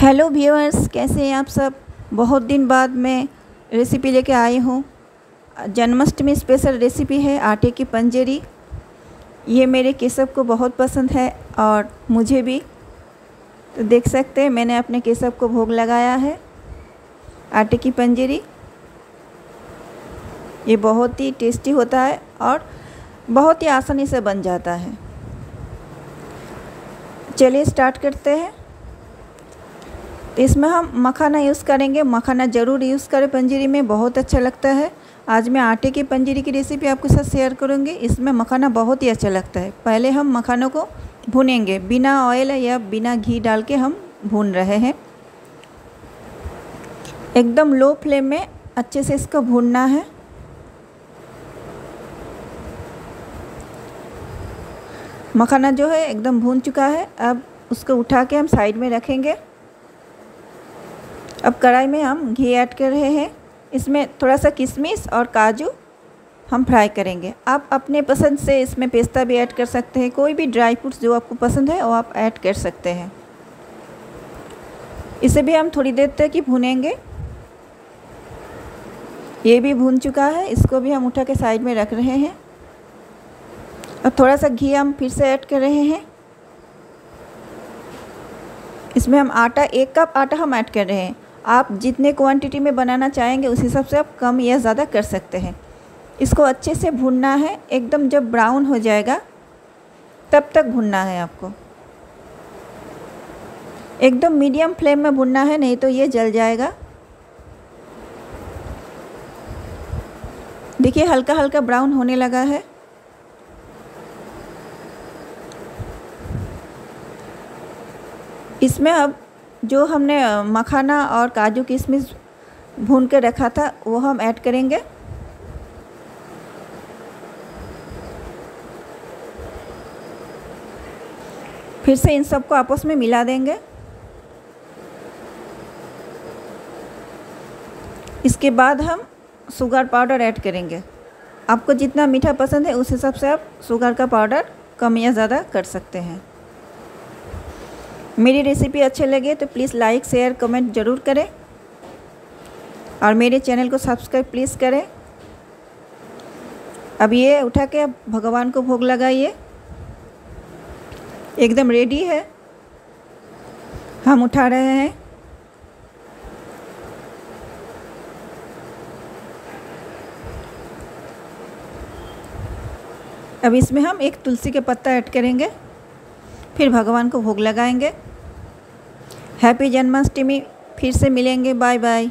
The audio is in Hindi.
हेलो व्यूअर्स कैसे हैं आप सब? बहुत दिन बाद मैं रेसिपी लेके आई हूँ। जन्माष्टमी स्पेशल रेसिपी है आटे की पंजेरी। ये मेरे केशव को बहुत पसंद है और मुझे भी। तो देख सकते हैं, मैंने अपने केशव को भोग लगाया है आटे की पंजेरी। ये बहुत ही टेस्टी होता है और बहुत ही आसानी से बन जाता है। चलिए स्टार्ट करते हैं। इसमें हम मखाना यूज़ करेंगे। मखाना ज़रूर यूज़ करें। पंजीरी में बहुत अच्छा लगता है। आज मैं आटे की पंजीरी की रेसिपी आपके साथ शेयर करूँगी। इसमें मखाना बहुत ही अच्छा लगता है। पहले हम मखानों को भुनेंगे। बिना ऑयल या बिना घी डाल के हम भून रहे हैं। एकदम लो फ्लेम में अच्छे से इसको भूनना है। मखाना जो है, एकदम भून चुका है। अब उसको उठा के हम साइड में रखेंगे। अब कढ़ाई में हम घी ऐड कर रहे हैं। इसमें थोड़ा सा किशमिश और काजू हम फ्राई करेंगे। आप अपने पसंद से इसमें पेस्ता भी ऐड कर सकते हैं। कोई भी ड्राई फ्रूट्स जो आपको पसंद है, वो आप ऐड कर सकते हैं। इसे भी हम थोड़ी देर तक ही भूनेंगे। ये भी भून चुका है। इसको भी हम उठा के साइड में रख रहे हैं। और थोड़ा सा घी हम फिर से ऐड कर रहे हैं। इसमें हम आटा, एक कप आटा हम ऐड कर रहे हैं। आप जितने क्वांटिटी में बनाना चाहेंगे, उस हिसाब से आप कम या ज़्यादा कर सकते हैं। इसको अच्छे से भूनना है, एकदम जब ब्राउन हो जाएगा, तब तक भूनना है आपको। एकदम मीडियम फ्लेम में भूनना है, नहीं तो ये जल जाएगा। देखिए हल्का हल्का ब्राउन होने लगा है। इसमें अब जो हमने मखाना और काजू किशमिश भून के रखा था, वो हम ऐड करेंगे। फिर से इन सबको आपस में मिला देंगे। इसके बाद हम शुगर पाउडर ऐड करेंगे। आपको जितना मीठा पसंद है, उस हिसाब से आप शुगर का पाउडर कम या ज़्यादा कर सकते हैं। मेरी रेसिपी अच्छे लगे तो प्लीज़ लाइक शेयर कमेंट ज़रूर करें। और मेरे चैनल को सब्सक्राइब प्लीज़ करें। अब ये उठा के भगवान को भोग लगाइए। एकदम रेडी है। हम उठा रहे हैं। अब इसमें हम एक तुलसी के पत्ता ऐड करेंगे। फिर भगवान को भोग लगाएँगे। हैप्पी जन्माष्टमी फिर से मिलेंगे। Bye bye